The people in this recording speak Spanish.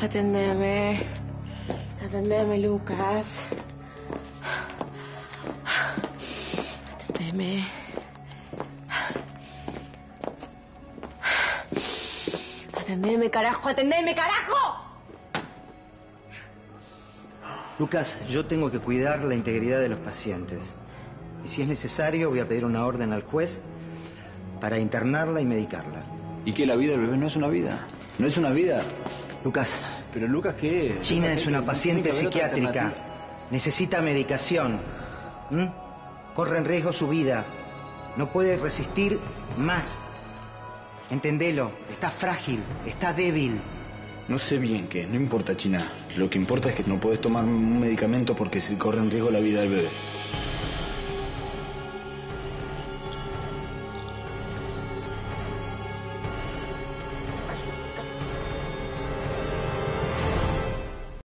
Atendeme. Atendeme, Lucas. Atendeme. Atendeme, carajo, atendeme, carajo. Lucas, yo tengo que cuidar la integridad de los pacientes. Y si es necesario, voy a pedir una orden al juez para internarla y medicarla. ¿Y que la vida del bebé no es una vida? ¿No es una vida? Lucas, ¿Pero Lucas qué? China es una paciente psiquiátrica. Necesita medicación. ¿Mm? Corre en riesgo su vida. No puede resistir más. Entendelo. Está frágil. Está débil. No sé bien qué, no importa, China. Lo que importa es que no puedes tomar un medicamento porque se corre en riesgo la vida del bebé.